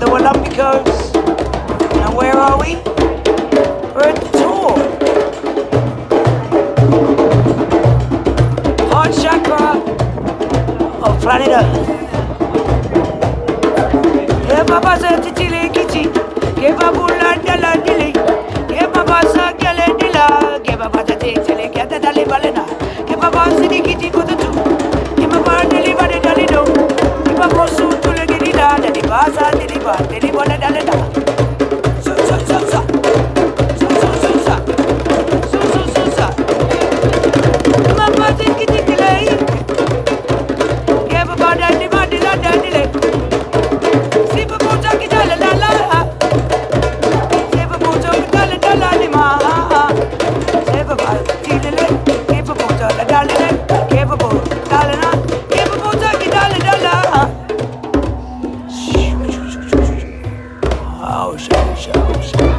the Willumby And where are we? We're at the Tor. Heart chakra of planet Earth. Yeah, Papa's attitude. dale, dale. 我是小